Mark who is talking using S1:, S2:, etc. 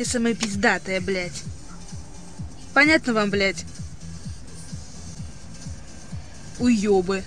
S1: Я самая пиздатая, блядь. Понятно вам, блядь? Уёбы.